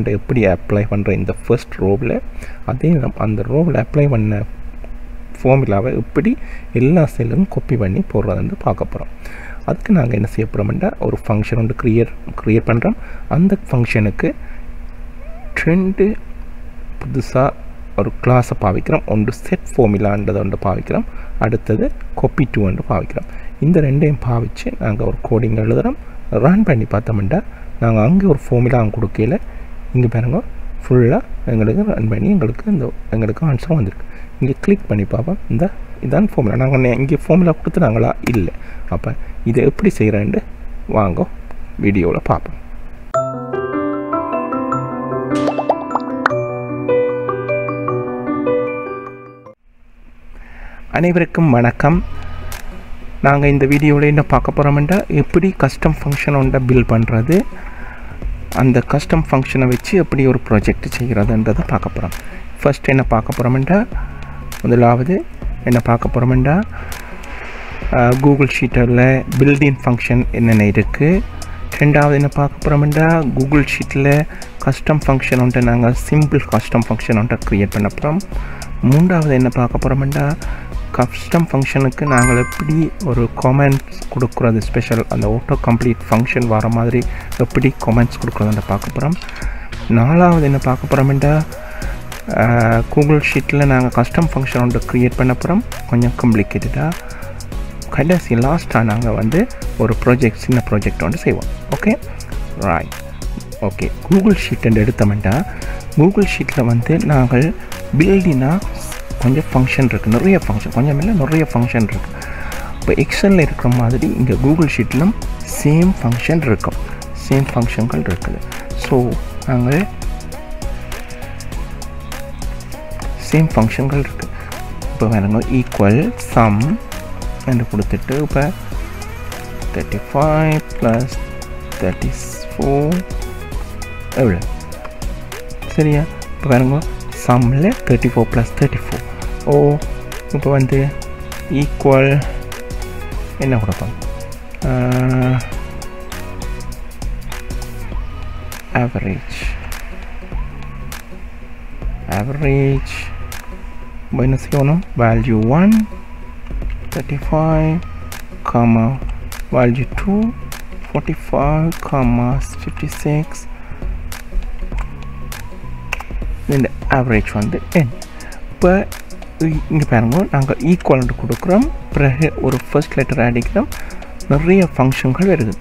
எப்படி அப்ளை பண்ணுற இந்த ஃபர்ஸ்ட் ரோவில் அதே அந்த ரோவில் அப்ளை பண்ண ஃபார்முலாவை எப்படி எல்லா செல்லும் கொப்பி பண்ணி போடுறதுன்னு பார்க்க போகிறோம் அதுக்கு நாங்கள் என்ன செய்ய போகிறோம்னா ஒரு ஃபங்க்ஷன் ஒன்று க்ரியேட் க்ரியேட் பண்ணுறோம் அந்த ஃபங்க்ஷனுக்கு ட்ரெண்டு புதுசாக ஒரு கிளாஸை பாவிக்கிறோம். ஒன்று செட் ஃபார்முலான்றதை ஒன்று பாவிக்கிறோம். அடுத்தது கொப்பி டூ ஒன்று பாவிக்கிறோம். இந்த ரெண்டையும் பாவித்து நாங்கள் ஒரு கோடிங் எழுதுகிறோம் ரன் பண்ணி பார்த்தோம்னா நாங்கள் அங்கே ஒரு ஃபார்முலா கொடுக்கல இங்கே பாருங்க. ஃபுல்லாக எங்களுக்கு ரன் பண்ணி எங்களுக்கு இந்த எங்களுக்கு ஆன்சர் வந்திருக்கு. இங்கே கிளிக் பண்ணி பார்ப்போம் இந்த இதான் ஃபார்முலா நாங்கள் இங்கே ஃபார்முலா கொடுத்துனாங்களா இல்லை. அப்போ இதை எப்படி செய்கிறேன்ட்டு வாங்க. வீடியோவில் பார்ப்போம் அனைவருக்கும் வணக்கம். நாங்கள் இந்த வீடியோவில் என்ன பார்க்க போகிறோம்னா எப்படி கஸ்டம் ஃபங்க்ஷன் ஒன்றை பில் பண்ணுறது அந்த கஸ்டம் ஃபங்க்ஷனை வச்சு எப்படி ஒரு ப்ராஜெக்ட் செய்கிறதுன்றதை பார்க்க போகிறோம் ஃபஸ்ட் என்ன பார்க்க போகிறோம்னா முதலாவது என்ன பார்க்க போகிறோம்னா கூகுள் ஷீட்டில் பில்டின் ஃபங்க்ஷன் என்னென்ன இருக்குது ரெண்டாவது என்ன பார்க்க போகிறோம்னா கூகுள் ஷீட்டில் கஸ்டம் ஃபங்க்ஷன் வந்துட்டு நாங்கள் சிம்பிள் கஸ்டம் ஃபங்க்ஷன் வந்துட்டு க்ரியேட் பண்ண போகிறோம் மூன்றாவது என்ன பார்க்க போகிறோம்னா கஸ்டம் ஃபங்க்ஷனுக்கு நாங்கள் எப்படி ஒரு காமெண்ட்ஸ் கொடுக்குறது ஸ்பெஷல் அந்த ஆட்டோ கம்ப்ளீட் ஃபங்க்ஷன் வர மாதிரி எப்படி காமெண்ட்ஸ் கொடுக்குறதுன்ற பார்க்க போகிறோம் நாலாவது என்ன பார்க்க போகிறோம்னா கூகுள் ஷீட்டில் நாங்கள் கஸ்டம் ஃபங்க்ஷன் ஒன்று க்ரியேட் பண்ண போகிறோம் கொஞ்சம் கம்ப்ளிகேட்டடாக கடைசி லாஸ்ட்டாக நாங்கள் வந்து ஒரு ப்ராஜெக்ட் சின்ன ப்ராஜெக்ட் ஒன்று செய்வோம். ஓகே ராய் ஓகே கூகுள் ஷீட் எடுத்தோம்னா கூகுள் ஷீட்டில் வந்து நாங்கள் பில்டினாக கொஞ்சம் ஃபங்க்ஷன் இருக்குது நிறைய ஃபங்க்ஷன் கொஞ்சம் இல்லை நிறைய ஃபங்க்ஷன் இருக்குது இப்போ எக்ஸலில் இருக்கிற மாதிரி இங்கே கூகுள் ஷீட்டிலும் சேம் ஃபங்க்ஷன் இருக்கும். சேம் ஃபங்க்ஷன்கள் இருக்குது. ஸோ நாங்கள் சேம் ஃபங்க்ஷன்கள் இருக்குது இப்போ வேணுங்க ஈக்குவல் சம் என்று கொடுத்துட்டு இப்போ thirty five plus thirty four எவ்வளோ சரியா? இப்போ வேணுங்க சம்மில் thirty four plus thirty four o componente equal en Europa. Uh, average. Average. Bueno, sí o no. Value 1, 35, comma. Value 2, 45, comma, 56. Then the average on the end. But இங்கே பாருங்கள் நாங்கள் equal to கொடுக்குறோம். பிறகு ஒரு ஃபர்ஸ்ட் லெட்டர் அடிக்கிறோம் நிறைய ஃபங்க்ஷன்கள் வருது.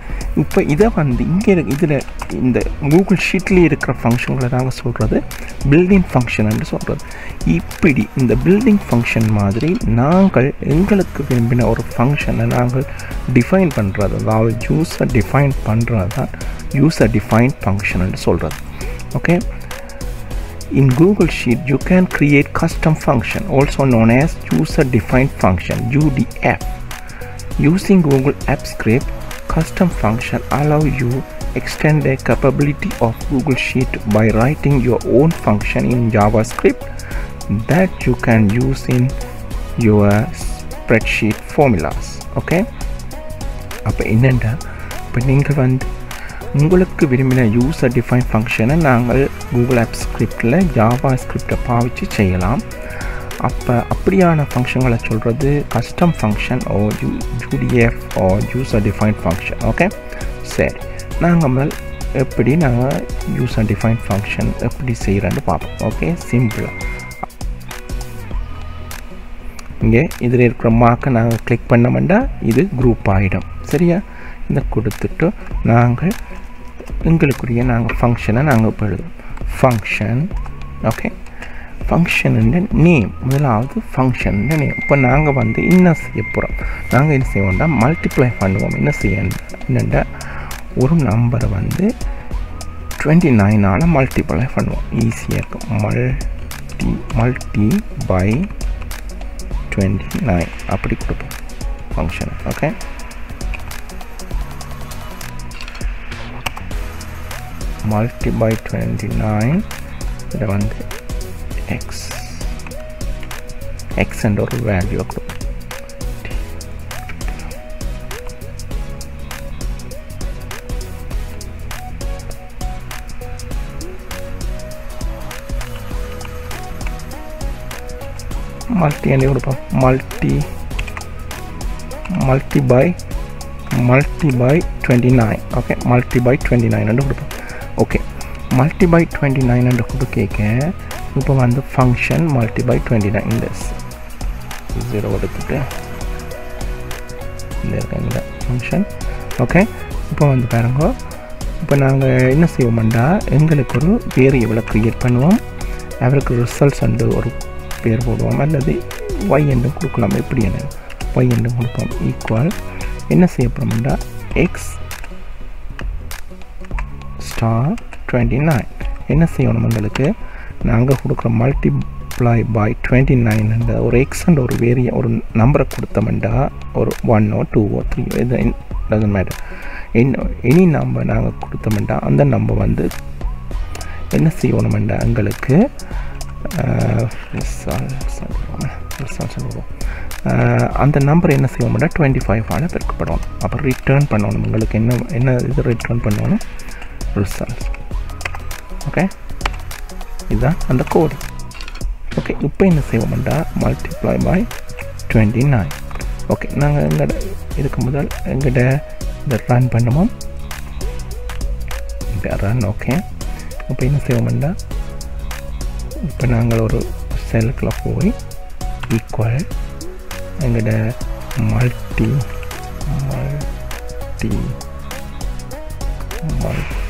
இப்போ இதை வந்து இங்கே இருக்க இதில் இந்த கூகுள் ஷீட்லேயே இருக்கிற ஃபங்க்ஷன்களை நாங்கள் சொல்கிறது பில்டிங் ஃபங்க்ஷன் சொல்கிறது இப்படி இந்த பில்டிங் ஃபங்க்ஷன் மாதிரி நாங்கள் எங்களுக்கு விரும்பின ஒரு ஃபங்க்ஷனை நாங்கள் டிஃபைன் பண்ணுறது அதாவது யூஸை டிஃபைன் பண்ணுறது தான் யூஸர் டிஃபைன் ஃபங்க்ஷன் சொல்கிறது okay In Google Sheet, you can create custom function, also known as user-defined function (UDF). Using Google App Script, custom function allow you extend the capability of Google Sheet by writing your own function in JavaScript that you can use in your spreadsheet formulas. Okay? அப்போ என்னென்னா இப்போ நீங்கள் வந்து உங்களுக்கு விரும்பின user define ஃபங்க்ஷனை நாங்கள் Google app ஸ்கிரிப்டில் Java ஸ்கிரிப்டை பாவித்து செய்யலாம். அப்போ அப்படியான ஃபங்க்ஷன்களை சொல்கிறது custom function or U UDF or user define function okay சரி நாங்கள் முதல் எப்படி நாங்கள் யூசர் டிஃபைன் ஃபங்க்ஷன் எப்படி செய்கிறேன்னு பார்ப்போம் ஓகே சிம்பிளாக இங்கே இதில் இருக்கிற மார்க்கை நாங்கள் கிளிக் பண்ணோம்னா இது குரூப் ஆகிடும் சரியா? இதை கொடுத்துட்டு நாங்கள் எங்களுக்குரிய நாங்கள் ஃபங்க்ஷனை நாங்கள் இப்போ எழுதுவோம் ஃபங்க்ஷன் ஓகே ஃபங்க்ஷனுன்ற நேம் முதலாவது ஃபங்க்ஷன் நேம் இப்போ நாங்கள் வந்து என்ன செய்ய போகிறோம் நாங்கள் என்ன செய்வோம்னா மல்டிப்ளை பண்ணுவோம். என்ன செய்யணும் என்னென்னா? ஒரு நம்பரை வந்து டுவெண்ட்டி நைனால் மல்டிப்ளை பண்ணுவோம். ஈஸியாக இருக்கும். Multi multi by twenty nine அப்படி கொடுப்போம். Function okay multi by 29 x. X and or value multi and you multi multi by multi by 29 okay multi by 29 and okay multi by twenty nine கொடுக்க இப்போ வந்து function multi by twenty nine இந்த zero எடுத்துட்டு இந்த இருக்க இந்த function okay இப்போ வந்து பாருங்க. இப்போ நாங்கள் என்ன செய்வோம்டா எங்களுக்கு ஒரு வேரியபிளை க்ரியேட் பண்ணுவோம். அவருக்கு ரிசல்ட்ஸ் வந்து ஒரு பேர் போடுவோம். அல்லது ஒய் என்று கொடுக்கலாம். எப்படி என்ன ஒய் என்று கொடுப்போம். ஈக்குவல் என்ன செய்ய போகிறோம்டா எக்ஸ் ஸ்டார் டுவெண்ட்டி நைன் என்ன செய்யணும் எங்களுக்கு நாங்கள் கொடுக்குற மல்டிப்ளை பை டுவெண்ட்டி நைன் ஒரு அண்ட் ஒரு வேரிய ஒரு நம்பரை கொடுத்தோம்டா ஒரு ஒன்னோ டூவோ த்ரீ இது டசன் மேட்டர் எனி நம்பர் நாங்கள் கொடுத்தோம்டா அந்த நம்பர் வந்து என்ன செய்யணும்டா எங்களுக்கு அந்த நம்பர் என்ன செய்வோம்னா டுவெண்ட்டி ஃபைவ் ஆனால் பெருக்கப்படும் அப்போ ரிட்டர்ன் பண்ணணும். உங்களுக்கு என்ன என்ன இது ரிட்டர்ன் பண்ணணும்? ரிசல்ட்ஸ் ஓகே இதுதான் அந்த கோடு ஓகே இப்போ என்ன செய்வோம்டா multiply by twenty nine okay நாங்கள் எங்கள்ட இதுக்கு முதல் எங்கிட்ட இதை ரன் பண்ணுவோம் ரன் ஓகே இப்போ என்ன செய்வோம்டா இப்போ நாங்கள் ஒரு செல்லுக்குள்ள போய் ஈக்குவல் எங்கிட்ட multi multi multi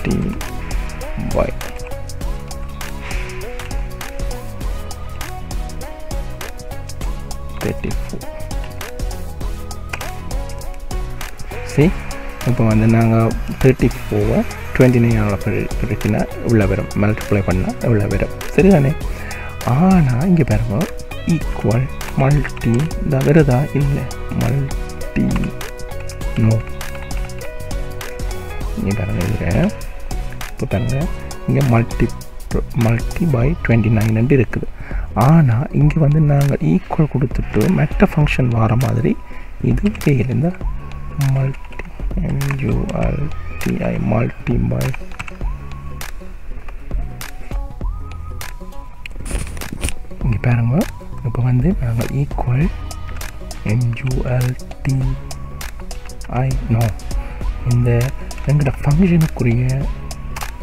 by thirty four சரி இப்போ வந்து நாங்கள் தேர்ட்டி ஃபோர் டுவெண்ட்டி நைனால் பெருக்கினா இவ்வளோ வரும் மல்டிப்ளை பண்ணால் இவ்வளோ வரும் சரிதானே? ஆனால் இங்கே பாருங்க ஈக்குவல் மல்டி இந்த வருதா இல்லை மல்டி நோ இங்கே பாருங்க இப்போ பாருங்க இங்கே multi multi by twenty nine இருக்குது. ஆனால் இங்கே வந்து நாங்கள் ஈக்குவல் கொடுத்துட்டு மெட்ட ஃபங்க்ஷன் வர மாதிரி இது fail multi M U R T I multi by இங்கே பாருங்க. இப்போ வந்து நாங்கள் ஈக்குவல் எம்யூஎல்டி ஐ நோ இந்த எங்களோட ஃபங்க்ஷனுக்குரிய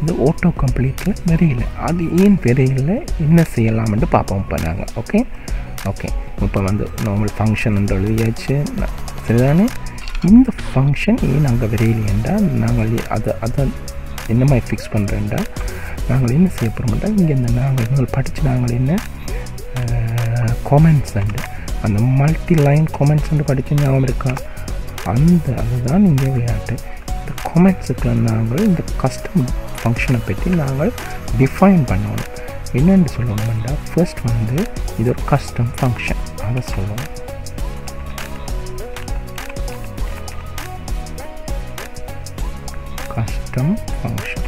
இந்த ஆட்டோ கம்ப்ளீட்டில் விரையில் அது ஏன் விரையில் என்ன செய்யலாம்னு பார்ப்போம் இப்போ நாங்கள் ஓகே ஓகே இப்போ வந்து நார்மல் ஃபங்க்ஷன் என்று எழுதியாச்சு. சரிதானே? இந்த ஃபங்க்ஷன் ஏன் அங்கே வரையிலேண்டா நாங்கள் அதை அதை என்ன மாதிரி ஃபிக்ஸ் பண்ணுறேன்டா நாங்கள் என்ன செய்ய போகிறோம்டா இங்கே இந்த நாங்கள் எங்கள் படித்து நாங்கள் என்ன? காமெண்ட்ஸ் அண்டு அந்த மல்டி லைன் காமெண்ட்ஸ் வந்து படித்து ஞாபகம் இருக்கா? அந்த அதுதான் இங்கே விளையாட்டு. இந்த காமெண்ட்ஸுக்கு நாங்கள் இந்த கஸ்டம் ஃபங்க்ஷனை பற்றி நாங்கள் டிஃபைன் பண்ணணும். என்னென்னு சொல்லணும்னா ஃபர்ஸ்ட் வந்து இது ஒரு கஸ்டம் ஃபங்க்ஷன் அதை சொல்லணும் custom function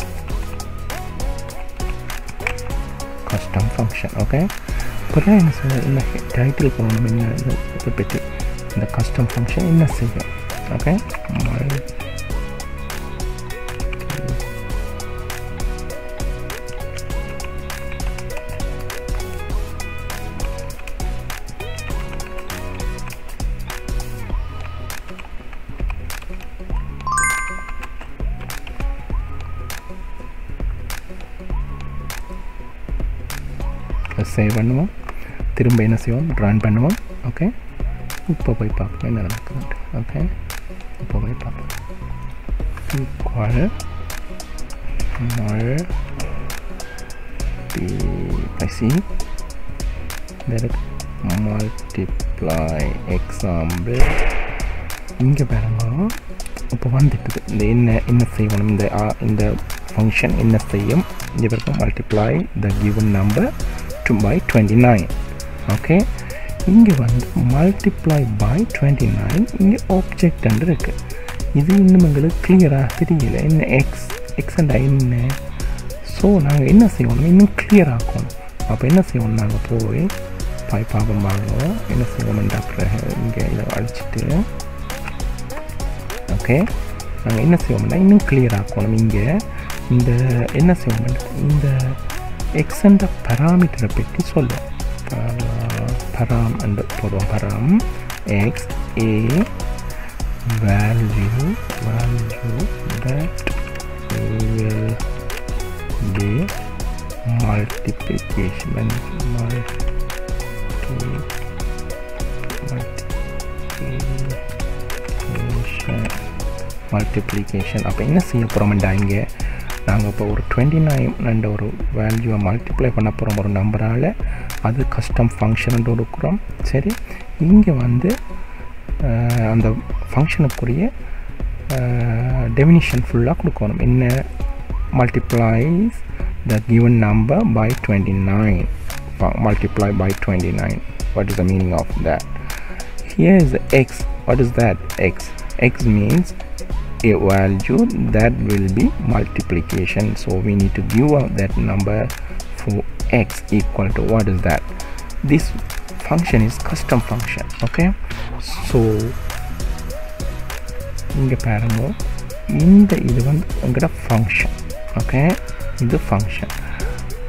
custom function okay அப்புறம் என்ன சொல்ல என்ன டைட்டில் போகணும் என்ன இதை பற்றி. இந்த கஸ்டம் ஃபங்க்ஷன் என்ன செய்யும்? ஓகே சேவ் பண்ணுவோம். திரும்ப என்ன செய்வோம்? ரன் பண்ணுவோம். ஓகே இப்போ போய் பார்ப்போம் என்ன நடக்குது ஓகே இப்போ போய் பார்ப்போம். பசி மல்டிப்ளை எக்ஸாம்பிள் இங்கே பாருங்க. இப்போ வந்துட்டுது. இந்த என்ன என்ன செய்யணும்? இந்த இந்த ஃபங்க்ஷன் என்ன செய்யும்? இங்கே பாருங்க. Multiply the given number to by twenty nine okay இங்கே வந்து மல்டிப்ளை பை டுவெண்ட்டி நைன் இங்கே ஆப்ஜெக்ட் இருக்குது இது இன்னும் எங்களுக்கு கிளியராக தெரியல. என்ன எக்ஸ் எக்ஸ் அண்ட் என்ன? ஸோ நாங்கள் என்ன செய்யணும் இன்னும் கிளியர் ஆக்கணும். அப்போ என்ன செய்யணும் நாங்கள் போய் பாய் பாபம் வாங்குவோம். என்ன செய்வோம் டாக்டர் இங்கே இதை அழிச்சிட்டு ஓகே நாங்கள் என்ன செய்வோம்னா இன்னும் கிளியர் ஆக்கணும். இங்கே இந்த என்ன செய்வோம்னா இந்த எக்ஸன்ற பராமீட்டரை பற்றி சொல்லுவோம் param and போடுவோம் param x a value value that will be multiplication multi multiplication multiplication அப்போ என்ன செய்ய போகிறோம்டா இங்கே நாங்கள் இப்போ ஒரு டுவெண்ட்டி நைன் ஒரு வேல்யூவை மல்டிப்ளை பண்ண போகிறோம் ஒரு நம்பரால். அது கஸ்டம் ஃபங்க்ஷன் கொடுக்குறோம். சரி இங்கே வந்து அந்த ஃபங்க்ஷனுக்குரிய டெஃபினிஷன் ஃபுல்லாக கொடுக்கணும். என்ன? Multiplies the given number by twenty nine multiply by 29 what is the meaning of that? Here is the x. What is that? x. x means a value that will be multiplication so we need to give out that number for x equal to what is that this function is custom function okay so இங்கே பாருங்க இந்த இது வந்து உங்களோட function okay இது function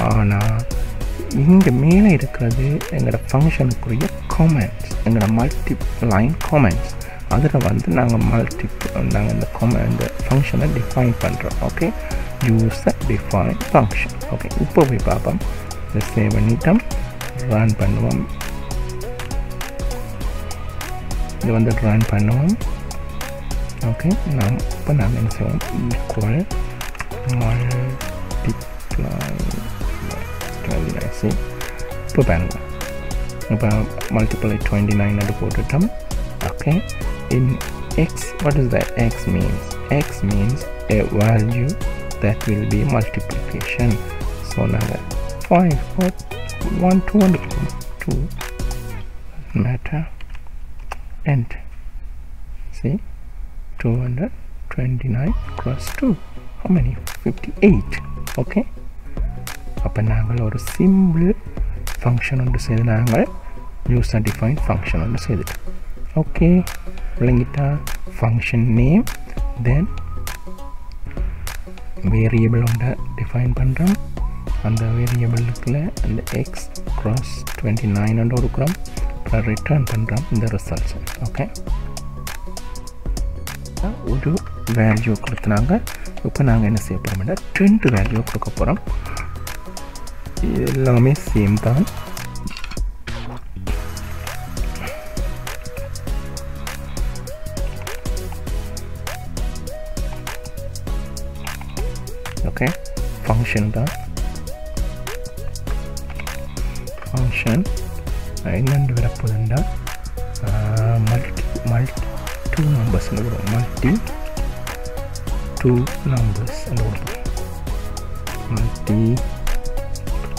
ஆனால் இங்கே மேலே இருக்கிறது எங்களோட ஃபங்க்ஷனுக்குரிய காமெண்ட்ஸ் எங்களோட மல்டி லைன் காமெண்ட்ஸ் அதில் வந்து நாங்கள் மல்டி நாங்கள் இந்த காம இந்த ஃபங்க்ஷனை டிஃபைன் பண்ணுறோம் okay use the define function okay இப்போ போய் பார்ப்போம். இதை சேவ் பண்ணிட்டோம் ரன் பண்ணுவோம். இது வந்து ரன் பண்ணுவோம். ஓகே நாம் இப்போ நாம் என்ன செய்வோம்? ஈக்குவல் மல்டிப்ளை டுவெண்ட்டி இப்போ பாருங்க. இப்போ மல்டிப்ளை டுவெண்ட்டி நைன் அது போட்டுட்டோம். Okay in x what is the x means x means a value that will be multiplication so நாங்கள் ஃபைவ் ஒன் டூ வந்து two matter and see 229 cross 2 how many 58 okay அப்போ நாங்கள் ஒரு simple function ஒன்று செய்து நாங்கள் யூசர் டிஃபைன் ஃபங்க்ஷன் ஒன்று செய்துட்டோம் okay விளங்கிட்டா ஃபங்க்ஷன் நேம் தென் வேரியபிள் ஒன்றை டிஃபைன் பண்ணுறோம் அந்த வேரியபிளுக்குள்ள அந்த எக்ஸ் க்ராஸ் டுவெண்ட்டி நைன் ஒன்று கொடுக்குறோம். அப்புறம் ரிட்டர்ன் பண்ணுறோம் இந்த ரிசல்ட்ஸ் ஓகே ஒரு வேல்யூ கொடுத்துனாங்க. இப்போ நாங்கள் என்ன செய்ய போகிறோம்னா ட்ரெண்ட் வேல்யூ கொடுக்க போகிறோம் எல்லாமே சேம் தான். ஃபங்க்ஷன் தான் ஃபங்க்ஷன் என்னென்று வரப்போகுதுண்டா மல்டி மல்டி டூ நம்பர்ஸ் கொடுக்கும் மல்டி டூ நம்பர்ஸ் கொடுக்கும் மல்டி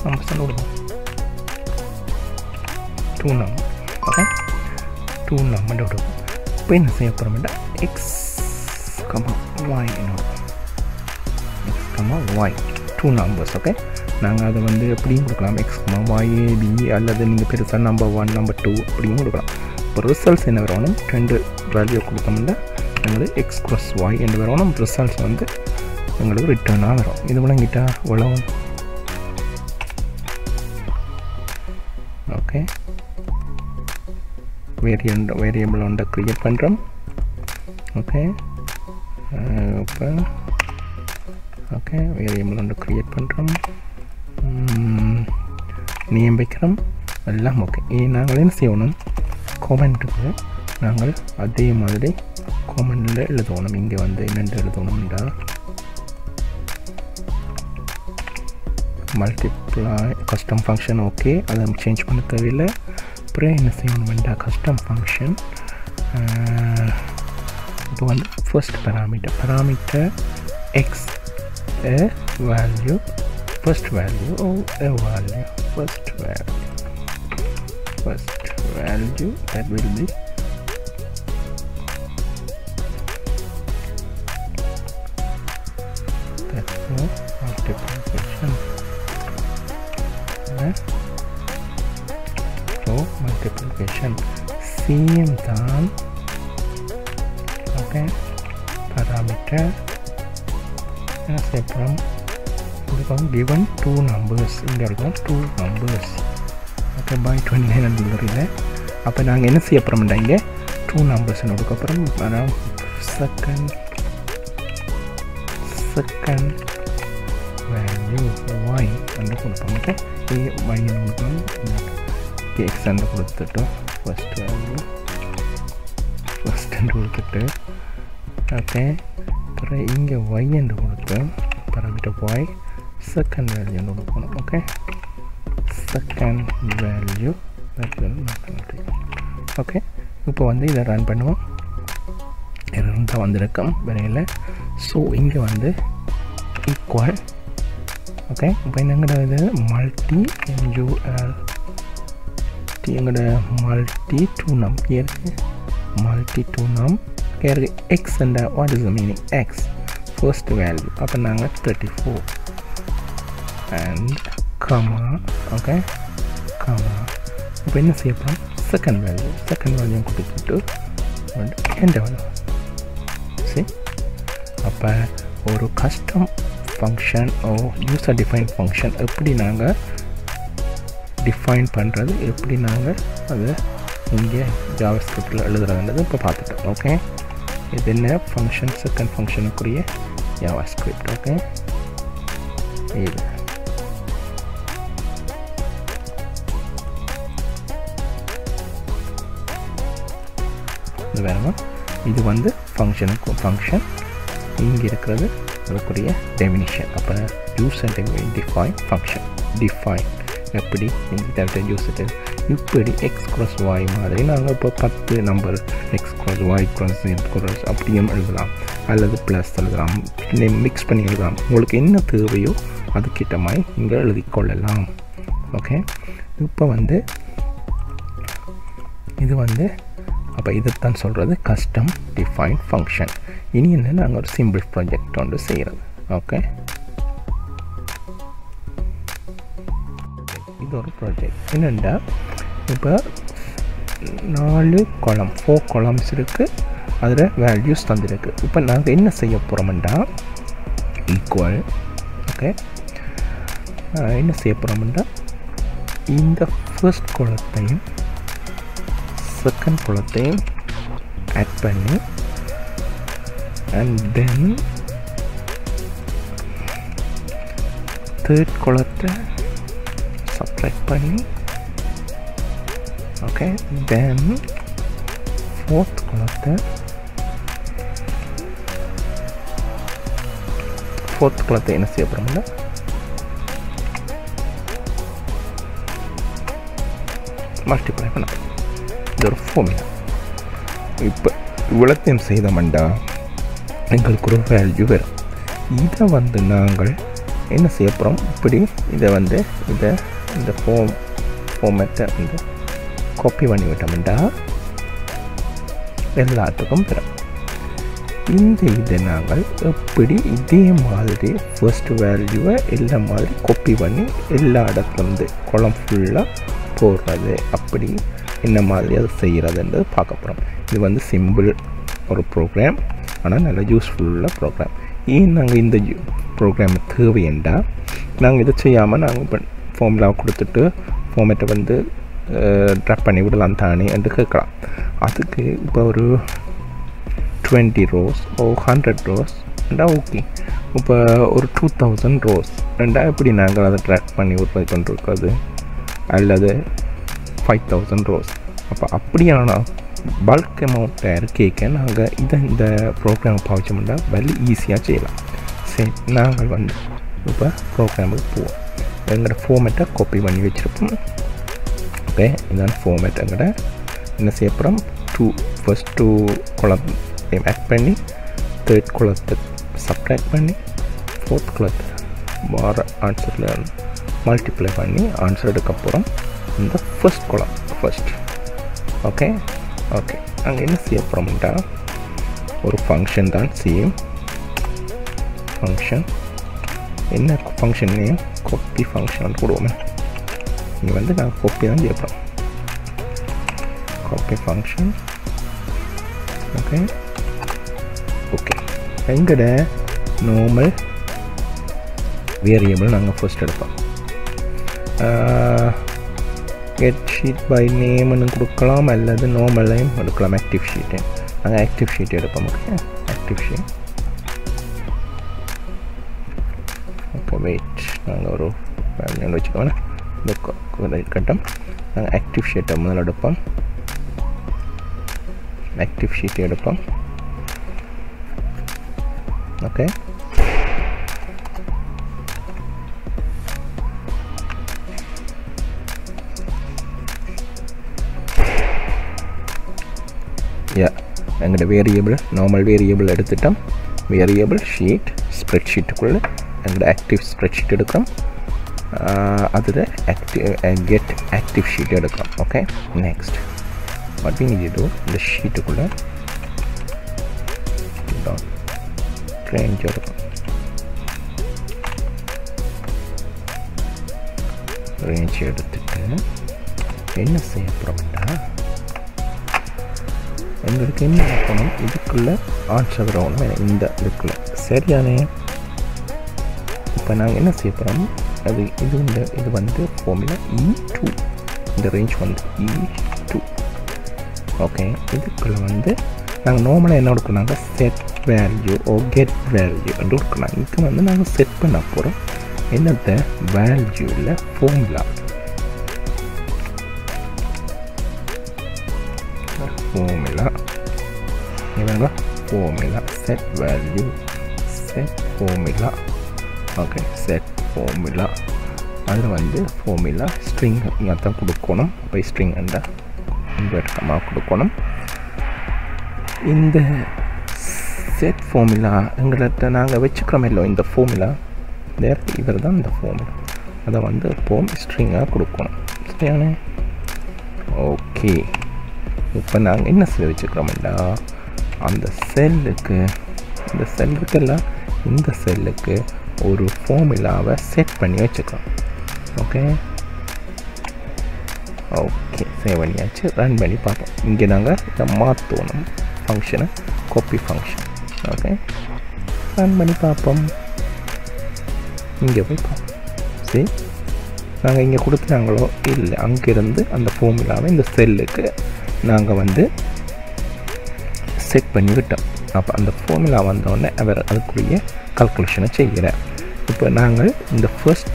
நம்பர்ஸ் கொடுக்கும் two number okay two number கொடுக்கும் இப்போ என்ன செய்ய போகிறோம்னா எக்ஸ் கமா ஒய் என்ன X comma Y two numbers okay நாங்கள் அதை வந்து எப்படியும் கொடுக்கலாம். எக்ஸ் கமா பி அல்லது நீங்கள் பெருசாக நம்பர் ஒன் நம்பர் டூ அப்படியும் கொடுக்கலாம். இப்போ ரிசல்ட்ஸ் என்ன வரணும் ரெண்டு வேல்யூ கொடுத்தோம்னா எங்களுக்கு எக்ஸ் ப்ளஸ் ஒய் என்று வரணும் ரிசல்ட்ஸ் வந்து எங்களுக்கு ரிட்டர்னாக வரும். இது விளங்கிட்டா? உழவும் ஓகே வேரியண்ட் வேரியபிள் ஒன்றை க்ரியேட் பண்ணுறோம் ஓகே இப்போ ஓகே வேரியபிள் ஒன்று க்ரியேட் பண்ணுறோம் நேம் வைக்கிறோம். எல்லாம் ஓகே நாங்கள் என்ன செய்யணும்? கோமெண்ட்டுக்கு நாங்கள் அதே மாதிரி கோமெண்டில் எழுதணும். இங்கே வந்து என்னென்று எழுதணும்டா மல்டிப்ளை கஸ்டம் ஃபங்க்ஷன் ஓகே அதை சேஞ்ச் பண்ண தேவையில்லை. அப்புறம் என்ன செய்யணும்டா கஸ்டம் ஃபங்க்ஷன் இப்போ வந்து first parameter parameter X a value first value or a value first value first value that will be that's the multiplication right? so multiplication same time okay parameter அப்புறம் கொடுப்பாங்க given two numbers இங்கே இருக்கும் two numbers okay by twenty nine hundred வரையில் அப்போ நாங்கள் என்ன செய்ய போகிறோம்டா இங்கே டூ நம்பர்ஸ் அதுக்கப்புறம் அப்புறம் செகண்ட் செகண்ட் வேல்யூ ஒய் என்று கொடுப்போம் ஓகே ஏ ஒய்ன்னு கொடுக்கணும் எக்ஸ் என்று கொடுத்துட்டு ஃபஸ்ட் வேல்யூ ஃபஸ்ட் என்று கொடுத்துட்டு ஓகே அப்புறம் இங்கே ஒய் என்று கொடுத்து பரவிட்ட ஒய் செகண்ட் வேல்யூ போகணும் ஓகே செகண்ட் வேல்யூ ஓகே இப்போ வந்து இதை ரன் பண்ணுவோம். தான் வந்திருக்கோம் விரையில் ஸோ இங்கே வந்து ஈக்குவல் ஓகே இப்போ என்னங்கிற இது multi N U L T எங்களோட மல்டி டூ நம் இருக்கு. மல்டி டூ நம் இருக்கு. X and what is the meaning X first value அப்போ நாங்கள் thirty four and comma okay comma இப்போ என்ன செய்ய போகிறோம் செகண்ட் வேல்யூ செகண்ட் வேல்யூ கொடுத்துட்டு எந்த வேல்யூ சரி அப்போ ஒரு custom function or user define function எப்படி நாங்கள் டிஃபைன் பண்ணுறது எப்படி நாங்கள் அதை இங்கே ஜாவா ஸ்கிரிப்டில் எழுதுறதுன்றது இப்போ பார்த்துட்டோம் ஓகே இது என்ன ஃபங்க்ஷன் செகண்ட் ஃபங்க்ஷனுக்குரிய ஜாவா ஸ்கிரிப்ட் ஓகே இது இது வேணுமா இது வந்து ஃபங்க்ஷனுக்கு ஃபங்க்ஷன் இங்கே இருக்கிறது அதுக்குரிய டெஃபினிஷன் அப்போ யூசர் டிஃபைன் ஃபங்க்ஷன் டிஃபைன் எப்படி இந்த யூசர் இப்படி எக்ஸ் க்ராஸ் வாய் மாதிரி நாங்கள் இப்போ பத்து number X cross Y cross cross அப்படியும் எழுதலாம். அல்லது ப்ளஸ் எழுதலாம். மிக்ஸ் பண்ணி எழுதலாம். உங்களுக்கு என்ன தேவையோ அதுக்கிட்ட மாதிரி எழுதி கொள்ளலாம். ஓகே இப்போ வந்து இது வந்து அப்போ இதைத்தான் சொல்கிறது கஸ்டம் டிஃபைன் ஃபங்க்ஷன் இனி என்ன? நாங்கள் ஒரு சிம்பிள் ப்ராஜெக்ட் ஒன்று செய்கிறது ஓகே இது ஒரு ப்ராஜெக்ட் என்னென்னா இப்போ நாலு குளம் ஃபோர் குளம்ஸ் இருக்குது அதில் வேல்யூஸ் தந்துருக்கு இப்போ நாங்கள் என்ன செய்ய போகிறோம்டா ஈக்குவல் ஓகே என்ன செய்ய போகிறோம்டா இந்த ஃபர்ஸ்ட் குளத்தையும் செகண்ட் குளத்தையும் ஆட் பண்ணி அண்ட் தென் தேர்ட் குளத்தை சப்ட்ராக்ட் பண்ணி ஓகே தென் ஃபோர்த் குளத்தை ஃபோர்த் குளத்தை என்ன செய்ய போகிறோம்னா மல்டிப்ளை பண்ண இது ஒரு ஃபோமியா இப்போ இவ்வளத்தையும் செய்தோம்டா எங்களுக்கு ஒரு வேல்யூ வரும். இதை வந்து நாங்கள் என்ன செய்ய போகிறோம் இப்படி இதை வந்து இதை இந்த ஃபோம் ஃபோமேட்டை வந்து காப்பி பண்ணி விட்டோம்டா. எல்லாத்துக்கும் பெறும் இந்த இதை நாங்கள் எப்படி இதே மாதிரி ஃபர்ஸ்ட் வேல்யூவை எல்லா மாதிரி கொப்பி பண்ணி எல்லா இடத்துலேருந்து குளம் ஃபுல்லாக போடுறது அப்படி என்ன மாதிரி அதை செய்கிறதுன்றது பார்க்க போகிறோம் இது வந்து சிம்பிள் ஒரு ப்ரோக்ராம் ஆனால் நல்ல யூஸ்ஃபுல்லாக ப்ரோக்ராம் ஏன் நாங்கள் இந்த ப்ரோக்ராம் தேவையண்டா? நாங்கள் இதை செய்யாமல் நாங்கள் ஃபார்ம்லாம் கொடுத்துட்டு ஃபார்மேட்டை வந்து ட்ராப் பண்ணி விடலாம் தானே என்று கேட்கலாம். அதுக்கு இப்போ ஒரு twenty rows or hundred rows ரெண்டா ஓகே இப்போ ஒரு டூ தௌசண்ட் ரோஸ் ரெண்டா எப்படி நாங்கள் அதை ட்ராக் பண்ணி உற்பத்தி கொண்டிருக்கிறது அல்லது ஃபைவ் தௌசண்ட் ரோஸ் அப்போ அப்படியான பல்க் அமௌண்ட்டை கேட்க நாங்கள் இதை இந்த ப்ரோக்ராம் பாவிச்சோம்னா வலி ஈஸியாக செய்யலாம். சரி நாங்கள் வந்து இப்போ ப்ரோக்ராமுக்கு போவோம். எங்களோட ஃபார்மேட்டை காப்பி பண்ணி வச்சுருப்போம். ஓகே இதுதான் ஃபார்மேட் எங்களோட என்ன செய்ய போகிறோம் two first two column add பண்ணி தேர்ட் குளத்தை சப்ட்ராக்ட் பண்ணி ஃபோர்த் குளத்தை வார ஆன்சரில் மல்டிப்ளை பண்ணி ஆன்சர் எடுக்கப்புறம் இந்த ஃபஸ்ட் குளம் ஃபஸ்ட் ஓகே ஓகே அங்கே என்ன செய்ய போகிறோம்ட்டா ஒரு ஃபங்க்ஷன் தான் சேம் ஃபங்க்ஷன் என்ன ஃபங்க்ஷன் நேம் கொப்பி ஃபங்க்ஷன் போடுவோமே. இங்கே வந்து நான் கொப்பி தான் கேட்போம் கொப்பி ஃபங்க்ஷன் ஓகே ஓகே எங்கட நார்மல் வேரியபிள் நாங்கள் ஃபர்ஸ்ட் எடுப்போம். கெட் ஷீட் பை நேம்னு கொடுக்கலாம் அல்லது நார்மலையும் எடுக்கலாம் ஆக்டிவ் ஷீட்டு நாங்கள் ஆக்டிவ் ஷீட் எடுப்போம் ஓகே ஆக்டிவ் ஷீட் வச்சுக்கோங்க இந்த இருக்கட்டும் நாங்கள் ஆக்டிவ் ஷீட்டை முதல்ல எடுப்போம் ஆக்டிவ் ஷீட் எடுப்போம் ஓகே யா எங்களோட வேரியபிள் நார்மல் வேரியபிள் எடுத்துட்டோம் வேரியபிள் ஷீட் ஸ்ப்ரெட் ஷீட்டுக்குள்ளே எங்களோட ஆக்டிவ் ஸ்ப்ரெட் ஷீட் எடுக்கிறோம் அதில் ஆக்டிவ் கெட் ஆக்டிவ் ஷீட் எடுக்கிறோம் okay next what we need to இந்த ஷீட்டுக்குள்ளே ரேஞ்ச் எடுக்கும் ரேஞ்ச் எடுத்துட்டு என்ன செய்ய போகிறோம்டா எங்களுக்கு என்ன பண்ணணும் இதுக்குள்ளே ஆன்சர் வரணும் இந்த இதுக்குள்ளே சரியானே இப்போ நாங்கள் என்ன செய்ய போகிறோம் அது இது இந்த இது வந்து ஃபார்முலா இ டூ இந்த ரேஞ்ச் வந்து இ டூ ஓகே இதுக்குள்ளே வந்து நாங்கள் நார்மலாக என்ன கொடுக்குறாங்க set value or get value என்று கொடுக்கலாம் இதுக்கு வந்து நாங்கள் செட் பண்ண போகிறோம் என்னத்த வேல்யூவில் ஃபார்முலா formula. இவங்க formula set value set formula. Okay set formula. அதில் வந்து formula string தான் கொடுக்கணும். அப்போ ஸ்ட்ரிங் என்ற கொடுக்கணும். இந்த செட் ஃபார்முலா எங்கள்கிட்ட நாங்கள் வச்சுக்கிறோம் இல்லை இந்த ஃபார்முலா வேறு இவர் தான் இந்த ஃபார்முலா அதை வந்து ஃபோம் ஸ்ட்ரிங்காக கொடுக்கணும். சரியானே ஓகே இப்போ நாங்கள் என்ன செய்ய வச்சுக்கிறோம்டா அந்த செல்லுக்கு இந்த செல் இருக்குல்ல இந்த செல்லுக்கு ஒரு ஃபார்முலாவை செட் பண்ணி வச்சுக்கலாம். ஓகே ஓகே சேவ் பண்ணியாச்சு. ரன் பண்ணி பார்ப்போம். இங்கே நாங்கள் இதை மாற்றணும் ஃபங்க்ஷனை காப்பி ஃபங்க்ஷன் ஓகே ரன் பண்ணி பார்ப்போம். இங்கே போய் பார்ப்போம். சரி நாங்கள் இங்கே கொடுத்துட்டாங்களோ இல்லை. அங்கேருந்து அந்த ஃபார்முலாவை இந்த செல்லுக்கு நாங்கள் வந்து செட் பண்ணி விட்டோம். அப்போ அந்த ஃபார்முலா வந்தோடனே அவர் அதுக்குரிய கல்குலேஷனை செய்கிறேன் இப்போ நாங்கள் இந்த ஃபர்ஸ்ட்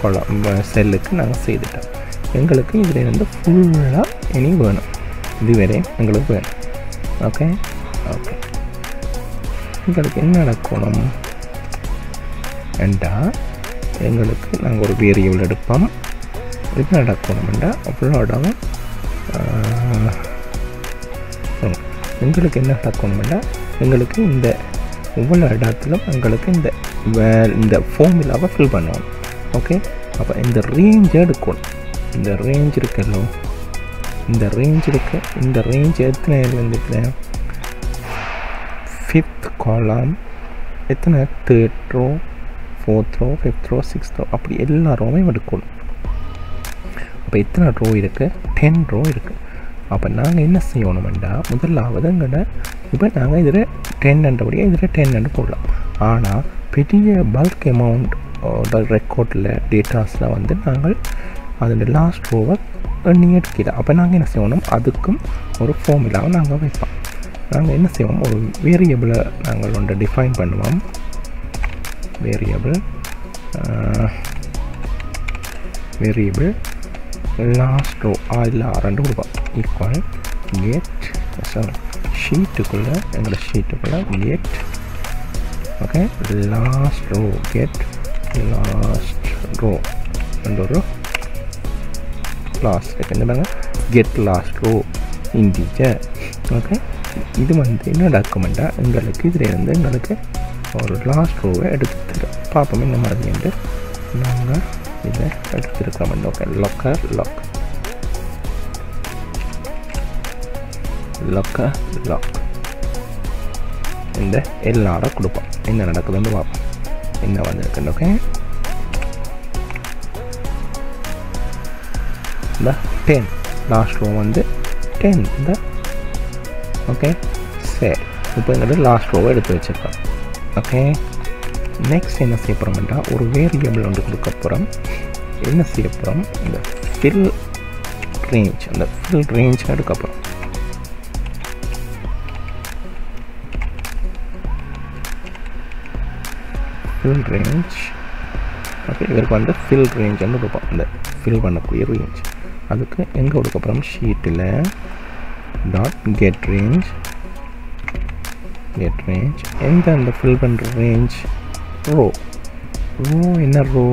கொலம் செல்லுக்கு நாங்கள் செய்துட்டோம். எங்களுக்கு இதில் இருந்து ஃபுல்லாக இனி வேணும். இதுவரை எங்களுக்கு வேணும். ஓகே ஓகே எங்களுக்கு என்ன நடக்கணும்? ஏண்டா எங்களுக்கு நாங்கள் ஒரு வேரியபிள் எடுப்போம். இது நடக்கணும்டா அவ்வளோடவும் எங்களுக்கு என்ன நடக்கணும்டா எங்களுக்கு இந்த ஒவ்வொரு இடத்துலும் எங்களுக்கு இந்த வே இந்த ஃபார்முலாவை ஃபில் பண்ணணும் ஓகே அப்போ இந்த ரேஞ்ச் எடுக்கணும் இந்த ரேஞ்ச் இருக்குல்ல இந்த ரேஞ்ச் இருக்கு. இந்த ரேஞ்ச் எத்தனை இருந்துட்டு ஃபிஃப்த் காலம் எத்தனை? Third row fourth row fifth row sixth row அப்படி எல்லா ரோவையும் எடுக்கணும் அப்போ எத்தனை ரோ இருக்குது டென் ரோ இருக்குது அப்போ நாங்கள் என்ன செய்யணுமெண்டா முதலாவது இப்போ நாங்கள் இதில் டென் என்றபடியாக இதில் டென் என்று போடலாம். ஆனால் பெரிய பல்க் அமௌண்ட் ரெக்கார்டில் டேட்டாஸில் வந்து நாங்கள் அதோட லாஸ்ட் ரோவை எண்ணி எடுக்கிறோம் அப்போ நாங்கள் என்ன செய்யணும்? அதுக்கும் ஒரு ஃபார்முலாவை நாங்கள் வைப்போம். நாங்கள் என்ன செய்வோம்? ஒரு வேரியபிளை நாங்கள் ஒன்று டிஃபைன் பண்ணுவோம். வேரியபிள் வேரியபிள் லாஸ்ட் ரோ அதில் ரெண்டு கொடுப்பா. ஈக்குவல் கெட் சாரி ஷீட்டுக்குள்ளே எங்களோட ஷீட்டுக்குள்ளே எட் okay last row get last row ரெண்டு ஒரு. லாஸ்ட் என்ன பாருங்க. Get last row integer okay இது வந்து என்ன டாக்குமெண்ட்டாக எங்களுக்கு இதில் இருந்து எங்களுக்கு ஒரு லாஸ்ட் ரோவை எடுத்து பார்ப்போம் இந்த மாதிரி வந்து நாங்கள் இதை எடுத்துருக்கோம் okay logger log logger log இந்த எல்லாரும் கொடுப்போம் என்ன நடக்குதுன்னு பார்ப்போம் என்ன வந்திருக்குன்னு ஓகே இந்த டென் லாஸ்ட் ரோ வந்து டென் இந்த ஓகே சரி இப்போ எங்களுக்கு லாஸ்ட் ரோவை எடுத்து வச்சுருக்கோம் ஓகே நெக்ஸ்ட் என்ன செய்ய போகிறோம்னா ஒரு வேரியபிள் ஒன்று கொடுக்க போகிறோம் என்ன செய்ய போகிறோம் இந்த ஃபில் ரேஞ்ச் அந்த ஃபில் ரேஞ்ச் எடுக்க போகிறோம் ஃபில் ரேஞ்ச் ஓகே இவருக்கு வந்து ஃபில் ரேஞ்ச் வந்து கொடுப்போம். அந்த ஃபில் பண்ணக்கூடிய ரேஞ்ச் அதுக்கு எங்கே கொடுக்க போகிறோம் ஷீட்டில் dot get range get range எந்த அந்த ஃபில் பண்ணுற ரேஞ்ச் ரோ ரோ என்ன ரோ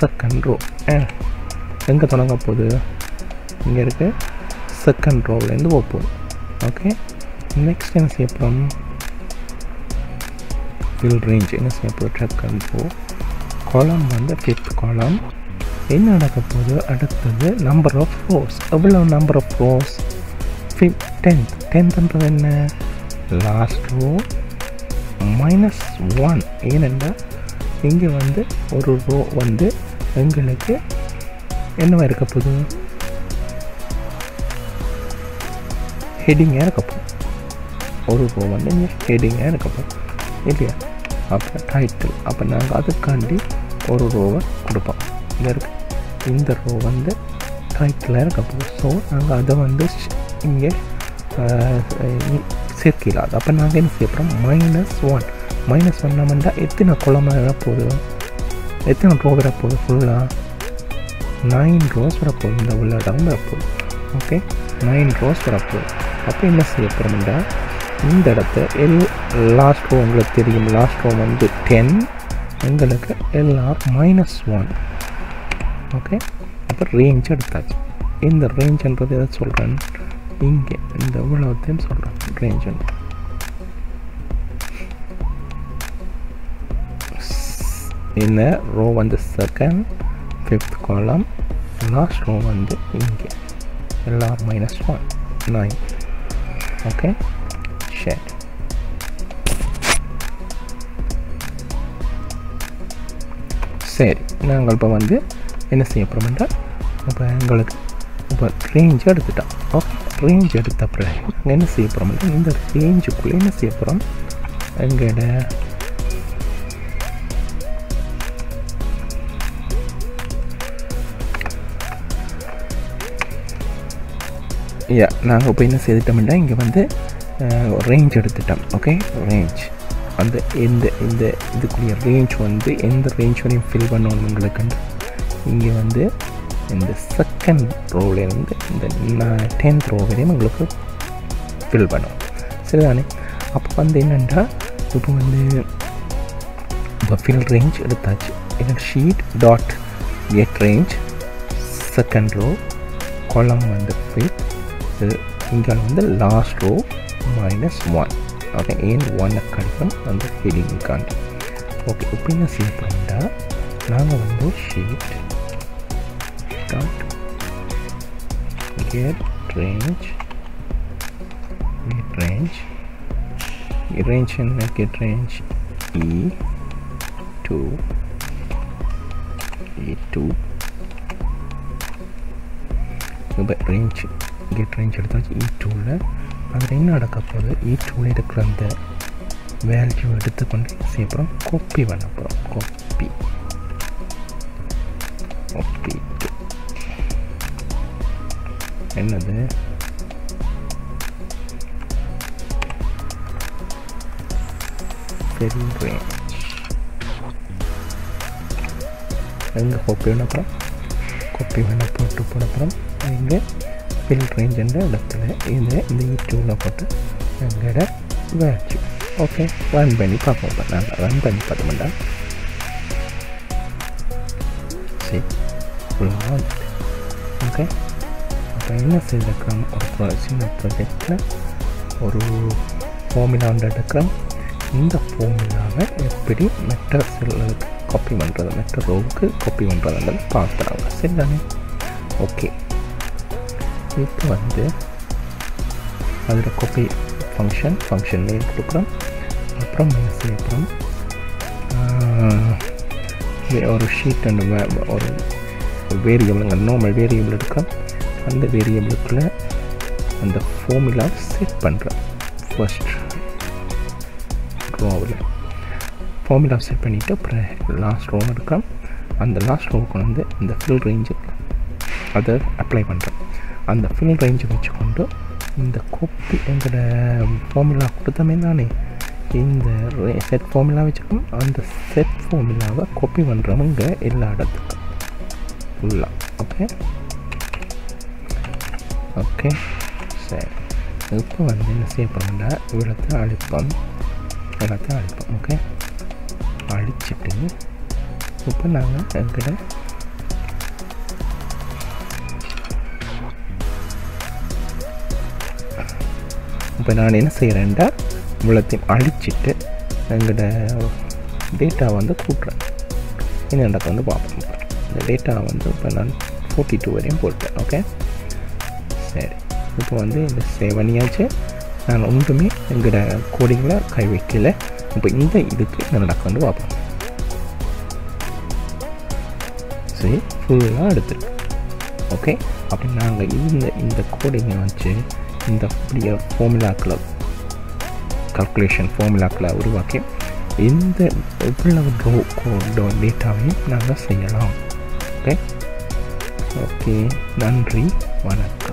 செகண்ட் ரோ எங்கே தொடங்க போகுது? இங்கே இருக்குது செகண்ட் ரோவிலேருந்து போகும் ஓகே நெக்ஸ்ட் என்ன செய்ய போகிறோம் ஃபில் ரேஞ்ச் என்ன செய்ய போகிறோம் செகண்ட் ரோ காலம் வந்து ஃபிஃப்த் காலம் என்ன நடக்க போகுது? அடுத்தது நம்பர் ஆஃப் ரோஸ் எவ்வளோ number of rows fifth tenth டென்த்ன்றது என்ன? லாஸ்ட் ரோ மைனஸ் ஒன் ஏனென்றால் இங்கே வந்து ஒரு ரோ வந்து எங்களுக்கு என்னவா இருக்க போகுது? ஹெட்டிங்காக இருக்க ஒரு ரோ வந்து இங்கே ஹெட்டிங்காக இருக்க இல்லையா? அப்போ டைட்டில் அப்போ நாங்கள் அதுக்காண்டி ஒரு ரோவை கொடுப்போம். இந்த இருக்கு. இந்த ரோ வந்து டைட்டிலாக இருக்க ஸோ நாங்கள் அதை வந்து இங்கே சேர்க்கலாது அப்போ நாங்கள் என்ன செய்ய போகிறோம் மைனஸ் ஒன் மைனஸ் ஒன் நம்மண்டா எத்தனை குளமாக வரப்போகுது எத்தனை ரோ வரப்போகுது ஃபுல்லாக நைன் ரோஸ் வரப்போகுது இந்த உள்ள இடம் வரப்போகுது ஓகே நைன் ரோஸ் வரப்போகுது அப்போ என்ன செய்ய போகிறோம்டா இந்த இடத்த எல் லாஸ்ட் ரோ உங்களுக்கு தெரியும். லாஸ்ட் ரோ வந்து டென் எங்களுக்கு எல்ஆர் மைனஸ் ஒன் ஓகே அப்போ ரேஞ்ச் எடுத்தாச்சு. இந்த ரேஞ்சுன்றது எதை சொல்கிறேன் இங்கே. இந்த இவ்வளோத்தையும் சொல்கிறேன் ரேஞ்சுன்னு இந்த ரோ வந்து second fifth last last row வந்து இங்கே. LR minus one nine okay சரி சரி நாங்கள் இப்போ வந்து என்ன செய்ய போகிறோம்னா இப்போ எங்களுக்கு இப்போ ரேஞ்ச் எடுத்துட்டோம். ஓகே ரேஞ்ச் எடுத்த பிறகு நாங்கள் என்ன செய்ய போகிறோம் இந்த ரேஞ்சுக்குள்ளே என்ன செய்ய போகிறோம் எங்களோட யா நாங்கள் இப்போ என்ன செய்துட்டோம்னா இங்கே வந்து ரேஞ்ச் எடுத்துட்டோம். ஓகே ரேஞ்ச் அந்த எந்த இந்த இதுக்குரிய ரேஞ்ச் வந்து எந்த ரேஞ்ச் வரையும் ஃபில் பண்ணணும் உங்களுக்கு இங்கே வந்து இந்த செகண்ட் ரோவிலேருந்து இந்த டென்த் ரோ வரையும் உங்களுக்கு ஃபில் பண்ணும். சரிதானே? அப்போ வந்து என்னென்னா இப்போ வந்து இப்போ ஃபில் ரேஞ்ச் எடுத்தாச்சு. எனக்கு sheet dot get range second row column வந்து ஃபில் இங்கே வந்து last row minus one okay ஏன் ஒன்னை கிடைக்கும் அந்த ஹெடிங்காண்டி ஓகே இப்போ என்ன செய்ய போகிறோம்னா நாங்கள் வந்து sheet dot get range get range range என்ன get range E two E two இப்போ ரேஞ்ச் கெட் ரேஞ்ச் எடுத்தாச்சு. E இ டூவில் அதில் என்ன நடக்க போகுது? E இ டூவில் இருக்கிற அந்த வேல்யூ எடுத்துக்கொண்டு செய்யப்போகிறோம் காப்பி பண்ண போகிறோம் காப்பி காப்பி என்னது பெரிய ரேஞ்ச் எங்கே காப்பி பண்ண போகிறோம் காப்பி பண்ண போட்டு போட போகிறோம் இங்கே ஃபில் ரேஞ்ச் என்ற இடத்துல இது இந்த யூடியூப்பில் போட்டு எங்களோட வேல்யூ ஓகே ரன் பண்ணி பார்ப்போம் நாங்கள் ரன் பண்ணி பார்த்தோம்டா சரி ஃபுல்லாக வந்துட்டு ஓகே அப்போ என்ன செய்திருக்கிறோம் ஒரு சின்ன ஒரு ஃபார்முலா எடுக்கிறோம் இந்த ஃபார்முலாவை எப்படி மெட்டர் செல்லுக்கு காப்பி பண்ணுறது மெட்டர் ரோவுக்கு காப்பி பண்ணுறதுன்றது பார்க்குறாங்க சரி தானே ஓகே இப்போ வந்து அதோட காப்பி ஃபங்க்ஷன் ஃபங்க்ஷன் நேம் கொடுக்குறோம் அப்புறம் என்ன அப்புறம் ஒரு ஷீட் அண்ட் ஒரு வேரியபிள் நார்மல் வேரியபிள் எடுக்கிறோம் அந்த வேரியபிளுக்குள்ளே அந்த ஃபார்முலா செட் பண்ணுறேன் ஃபர்ஸ்ட் ரோவில் ஃபார்முலா செட் பண்ணிவிட்டு அப்புறம் லாஸ்ட் ரோவில் எடுக்கிறோம் அந்த லாஸ்ட் ரோவுக்கு வந்து இந்த ஃபில் ரேஞ்சு அதை அப்ளை பண்ணுறேன் அந்த ஃபில் ரேஞ்சை வச்சுக்கொண்டு இந்த கோப்பி எங்களோட ஃபார்முலா கொடுத்தமே தானே இந்த செட் ஃபார்முலா வச்சுக்கணும் அந்த செட் ஃபார்முலாவை காப்பி பண்ணுறவங்க எல்லா இடத்துக்கும். ஃபுல்லாக ஓகே ஓகே சரி இப்போ வந்து என்ன செய்ய போகிறோம்னா இவ்வளோத்தை அழிப்போம் எல்லாத்தையும் அழிப்போம் ஓகே அழிச்சிட்டு இப்போ நாங்கள் எங்கிட்ட இப்போ நான் என்ன செய்கிறேன்டா இவ்வளோத்தையும் அழிச்சிட்டு எங்களோட டேட்டா வந்து கூட்டுறேன் என்ன நடக்க வந்து பார்ப்போம் இந்த டேட்டா வந்து இப்போ நான் ஃபோர்ட்டி டூ வரையும் போட்டேன் ஓகே சரி. இப்போ வந்து இந்த சேவனியாச்சு நான் ஒன்றுமே எங்களோட கோடிங்கில் கை வைக்கல. இப்போ இந்த இதுக்கு என்ன நடக்க பார்ப்போம். சரி ஃபுல்லாக எடுத்துருக்கு ஓகே அப்படி நாங்கள் இந்த இந்த கோடிங்கை வச்சு இந்த அப்படியே ஃபார்முலாக்களை கல்குலேஷன் ஃபார்முலாக்களை உருவாக்கி எந்த எவ்வளவு டோ டேட்டாவையும் நாங்கள் செய்யலாம். ஓகே ஓகே நன்றி வணக்கம்.